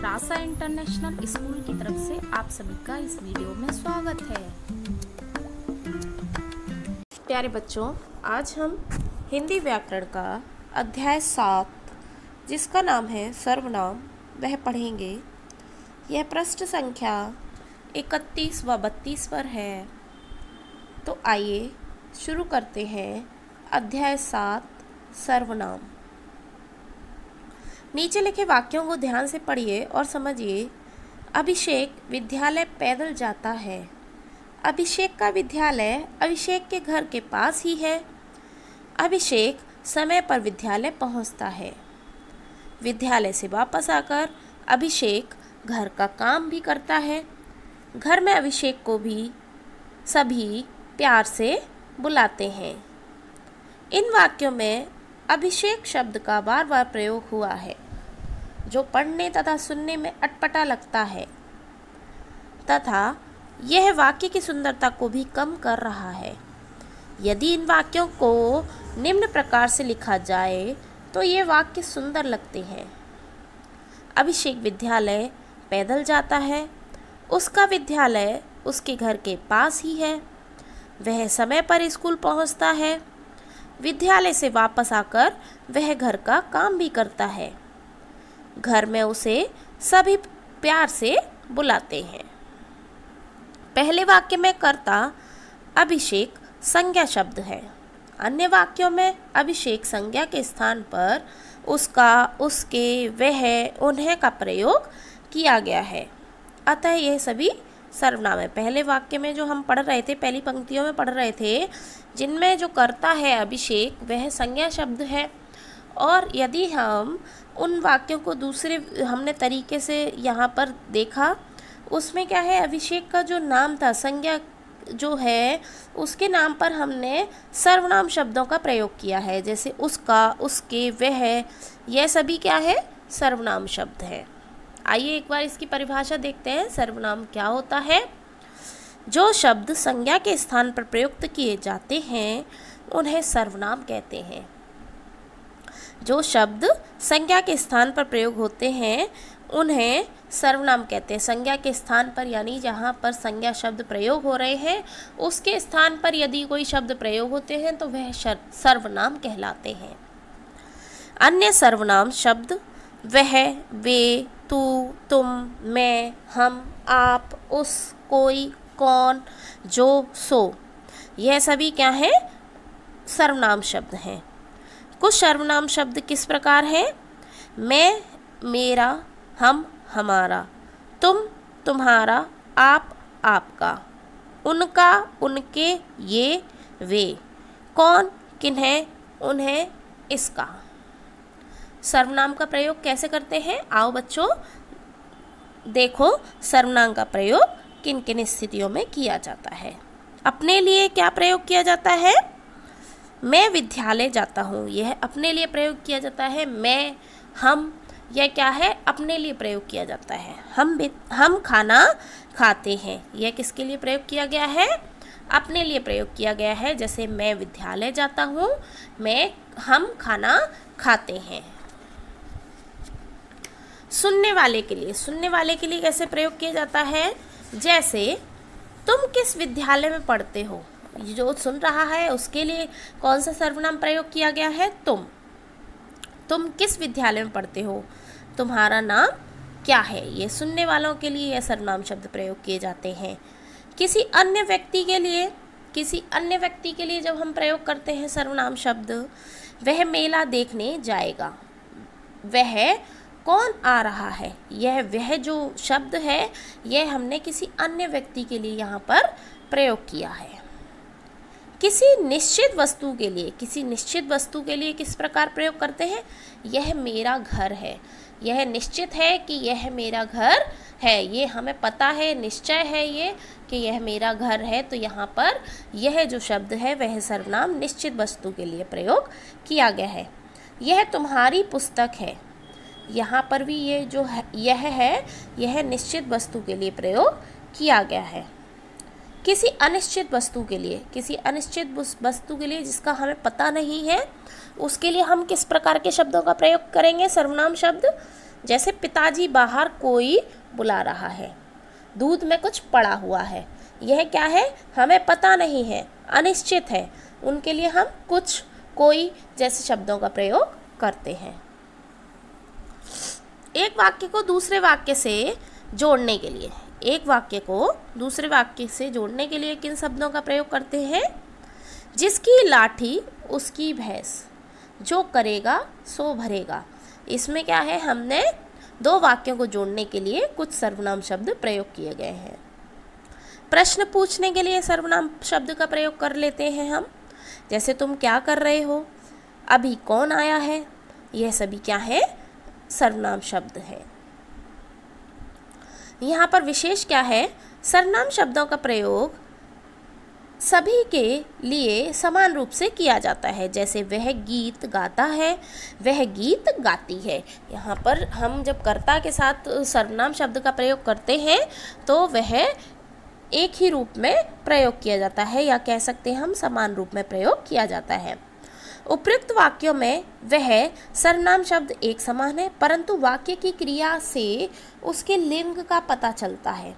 रासा international school की तरफ़ से आप सभी का इस वीडियो में स्वागत है। प्यारे बच्चों, आज हम हिंदी व्याकरण का अध्याय सात, जिसका नाम है सर्वनाम, वह पढ़ेंगे। यह पृष्ठ संख्या इकतीस व बत्तीस पर है। तो आइए शुरू करते हैं अध्याय सात, सर्वनाम। नीचे लिखे वाक्यों को ध्यान से पढ़िए और समझिए। अभिषेक विद्यालय पैदल जाता है। अभिषेक का विद्यालय अभिषेक के घर के पास ही है। अभिषेक समय पर विद्यालय पहुँचता है। विद्यालय से वापस आकर अभिषेक घर का काम भी करता है। घर में अभिषेक को भी सभी प्यार से बुलाते हैं। इन वाक्यों में अभिषेक शब्द का बार बार प्रयोग हुआ है। जो पढ़ने तथा सुनने में अटपटा लगता है, तथा यह वाक्य की सुंदरता को भी कम कर रहा है। यदि इन वाक्यों को निम्न प्रकार से लिखा जाए तो ये वाक्य सुंदर लगते हैं। अभिषेक विद्यालय पैदल जाता है। उसका विद्यालय उसके घर के पास ही है। वह समय पर स्कूल पहुँचता है। विद्यालय से वापस आकर वह घर का काम भी करता है। घर में उसे सभी प्यार से बुलाते हैं। पहले वाक्य में कर्ता अभिषेक संज्ञा शब्द है। अन्य वाक्यों में अभिषेक संज्ञा के स्थान पर उसका, उसके, वह, उन्हें का प्रयोग किया गया है। अतः यह सभी सर्वनाम है। पहले वाक्य में जो हम पढ़ रहे थे, पहली पंक्तियों में पढ़ रहे थे, जिनमें जो करता है अभिषेक, वह संज्ञा शब्द है। और यदि हम उन वाक्यों को दूसरे, हमने तरीके से यहाँ पर देखा, उसमें क्या है, अभिषेक का जो नाम था, संज्ञा जो है, उसके नाम पर हमने सर्वनाम शब्दों का प्रयोग किया है, जैसे उसका, उसके, वह, यह सभी क्या है, सर्वनाम शब्द है। आइए एक बार इसकी परिभाषा देखते हैं, सर्वनाम क्या होता है। जो शब्द संज्ञा के स्थान पर प्रयुक्त किए जाते हैं, उन्हें सर्वनाम कहते हैं। जो शब्द संज्ञा के स्थान पर प्रयोग होते हैं, उन्हें सर्वनाम कहते हैं। संज्ञा के स्थान पर यानी जहाँ पर संज्ञा शब्द प्रयोग हो रहे हैं, उसके स्थान पर यदि कोई शब्द प्रयोग होते हैं तो वह सर्वनाम कहलाते हैं। अन्य सर्वनाम शब्द, वह, वे, तू, तुम, मैं, हम, आप, उस, कोई, कौन, जो, सो, यह सभी क्या हैं? सर्वनाम शब्द हैं। कुछ सर्वनाम शब्द किस प्रकार है? मैं, मेरा, हम, हमारा, तुम, तुम्हारा, आप, आपका। उनका, उनके, ये, वे। कौन, किन्हें, उन्हें, इसका। सर्वनाम का प्रयोग कैसे करते हैं? आओ बच्चों, देखो सर्वनाम का प्रयोग किन किन स्थितियों में किया जाता है। अपने लिए क्या प्रयोग किया जाता है? मैं विद्यालय जाता हूँ, यह अपने लिए प्रयोग किया जाता है, मैं, हम, यह क्या है, अपने लिए प्रयोग किया जाता है। हम हम खाना खाते हैं, यह किसके लिए प्रयोग किया गया है? अपने लिए प्रयोग किया गया है, जैसे मैं विद्यालय जाता हूँ, मैं, हम खाना खाते हैं। सुनने वाले के लिए, सुनने वाले के लिए कैसे प्रयोग किया जाता है? जैसे, तुम किस विद्यालय में पढ़ते हो? जो सुन रहा है, उसके लिए कौन सा सर्वनाम प्रयोग किया गया है? तुम। तुम किस विद्यालय में पढ़ते हो? तुम्हारा नाम क्या है? ये सुनने वालों के लिए यह सर्वनाम शब्द प्रयोग किए जाते हैं। किसी अन्य व्यक्ति के लिए, किसी अन्य व्यक्ति के लिए जब हम प्रयोग करते हैं सर्वनाम शब्द, वह मेला देखने जाएगा। वह कौन आ रहा है? यह वह जो शब्द है, यह हमने किसी अन्य व्यक्ति के लिए यहाँ पर प्रयोग किया है। किसी निश्चित वस्तु के लिए, किसी निश्चित वस्तु के लिए किस प्रकार प्रयोग करते हैं? यह मेरा घर है। यह निश्चित है कि यह मेरा घर है। ये हमें पता है, निश्चय है ये कि यह मेरा घर है। तो यहाँ पर यह जो शब्द है, वह सर्वनाम निश्चित वस्तु के लिए प्रयोग किया गया है। यह तुम्हारी पुस्तक है। यहाँ पर भी ये जो है, यह है, यह निश्चित वस्तु के लिए प्रयोग किया गया है। किसी अनिश्चित वस्तु के लिए, किसी अनिश्चित वस्तु के लिए जिसका हमें पता नहीं है, उसके लिए हम किस प्रकार के शब्दों का प्रयोग करेंगे? सर्वनाम शब्द? जैसे पिताजी बाहर कोई बुला रहा है, दूध में कुछ पड़ा हुआ है, यह क्या है? हमें पता नहीं है, अनिश्चित है, उनके लिए हम कुछ, कोई जैसे शब्दों का प्रयोग करते हैं। एक वाक्य को दूसरे वाक्य से जोड़ने के लिए एक वाक्य को दूसरे वाक्य से जोड़ने के लिए किन शब्दों का प्रयोग करते हैं? जिसकी लाठी, उसकी भैंस। जो करेगा, सो भरेगा। इसमें क्या है? हमने दो वाक्यों को जोड़ने के लिए कुछ सर्वनाम शब्द प्रयोग किए गए हैं। प्रश्न पूछने के लिए सर्वनाम शब्द का प्रयोग कर लेते हैं हम। जैसे तुम क्या कर रहे हो? अभी कौन आया है? यह सभी क्या है? सर्वनाम शब्द है। यहाँ पर विशेष क्या है? सरनाम शब्दों का प्रयोग सभी के लिए समान रूप से किया जाता है। जैसे वह गीत गाता है, वह गीत गाती है। यहाँ पर हम जब कर्ता के साथ सर्वनाम शब्द का प्रयोग करते हैं तो वह एक ही रूप में प्रयोग किया जाता है या कह सकते हैं हम समान रूप में प्रयोग किया जाता है। उपयुक्त वाक्यों में वह सर्वनाम शब्द एक समान है, परंतु वाक्य की क्रिया से उसके लिंग का पता चलता है।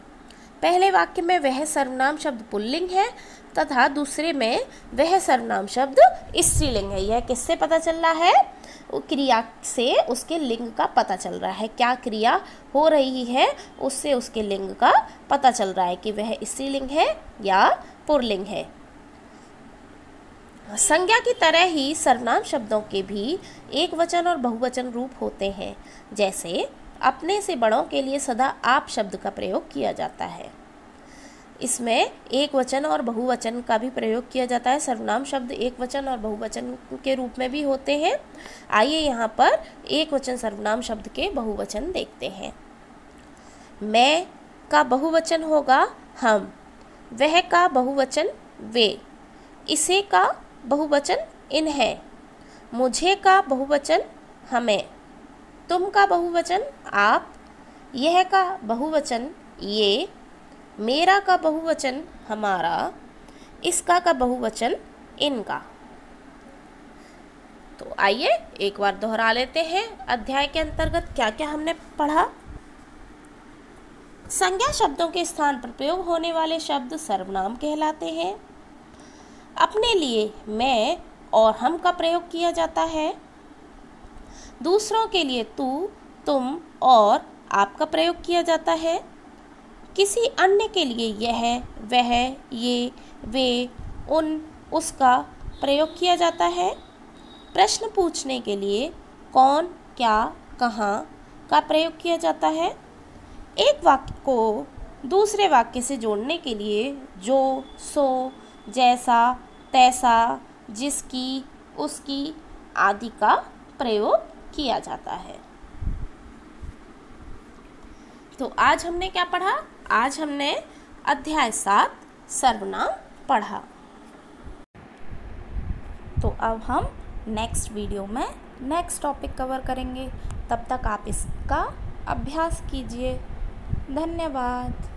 पहले वाक्य में वह सर्वनाम शब्द पुल्लिंग है, तथा दूसरे में वह सर्वनाम शब्द स्त्रीलिंग है। यह किससे पता चल रहा है? क्रिया से उसके लिंग का पता चल रहा है। क्या क्रिया हो रही है, उससे उसके लिंग का पता चल रहा है कि वह स्त्रीलिंग है या पुरलिंग है। संज्ञा की तरह ही सर्वनाम शब्दों के भी एक वचन और बहुवचन रूप होते हैं। जैसे, अपने से बड़ों के लिए सदा आप शब्द का प्रयोग किया जाता है। इसमें एक वचन और बहुवचन का भी प्रयोग किया जाता है। सर्वनाम शब्द एक वचन और बहुवचन के रूप में भी होते हैं। आइए यहाँ पर एक वचन सर्वनाम शब्द के बहुवचन देखते हैं। मैं का बहुवचन होगा हम, वह का बहुवचन वे, इसे का बहुवचन इन है। मुझे का बहुवचन हमें, तुम का बहुवचन आप, यह का बहुवचन ये, मेरा का बहुवचन हमारा, इसका का बहुवचन इनका। तो आइए एक बार दोहरा लेते हैं, अध्याय के अंतर्गत क्या क्या हमने पढ़ा? संज्ञा शब्दों के स्थान पर प्रयोग होने वाले शब्द सर्वनाम कहलाते हैं। अपने लिए मैं और हम का प्रयोग किया जाता है। दूसरों के लिए तू, तुम और आपका प्रयोग किया जाता है। किसी अन्य के लिए यह, वह, ये, वे, उन, उसका प्रयोग किया जाता है। प्रश्न पूछने के लिए कौन, क्या, कहाँ का प्रयोग किया जाता है। एक वाक्य को दूसरे वाक्य से जोड़ने के लिए जो, सो जैसा, तैसा, जिसकी, उसकी आदि का प्रयोग किया जाता है। तो आज हमने क्या पढ़ा? आज हमने अध्याय सात, सर्वनाम पढ़ा। तो अब हम नेक्स्ट वीडियो में नेक्स्ट टॉपिक कवर करेंगे। तब तक आप इसका अभ्यास कीजिए। धन्यवाद।